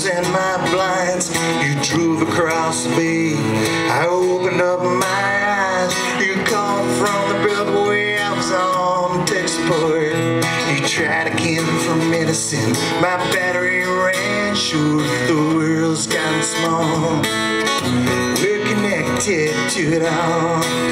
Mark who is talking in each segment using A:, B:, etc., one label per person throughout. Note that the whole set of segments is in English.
A: windows and my blinds. You drove across me. I opened up my eyes. You called from the Broadway I was on Texport. You tried again for medicine. My battery ran short. The world's gotten small. We're connected to it all.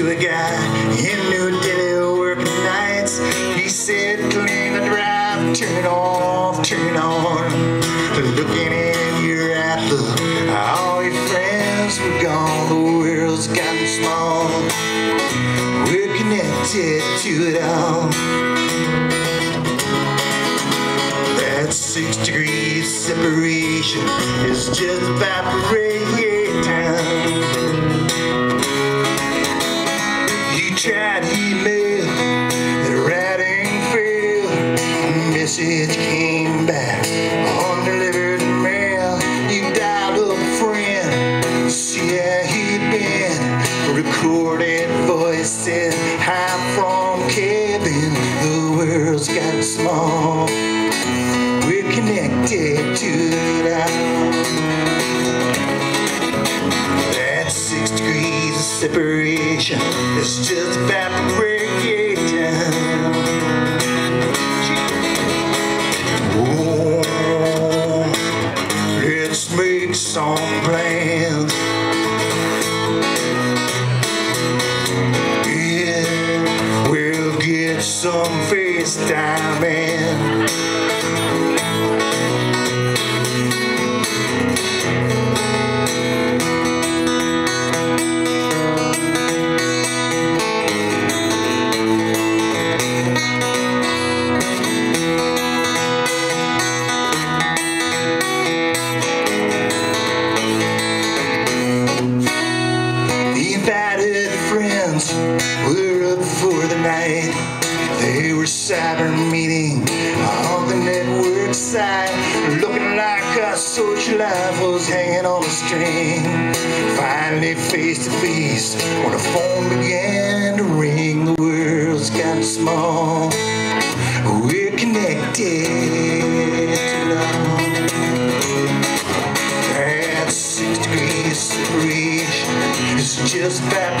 A: To a guy in New Delhi working nights. He said, clean the drive, turn it off, turn it on. Looking in your outlook, all your friends were gone. The world's gotten small. We're connected to it all. That six degrees separation is just evaporating. Message came back, undelivered mail. You dialed up a friend, see how he'd been. Recorded voice said, Hi from Kevin. The world's gotten small. We're connected to it all. That six degrees of separation is just about to make some plans. Yeah, we'll get some FaceTime in. Were up for the night. They were cyber meeting on the network side, looking like our social life was hanging on a string. Finally, face to face, when the phone began to ring, the world's got small. We're connected. to it. That six degrees just about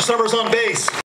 A: Somers on bass.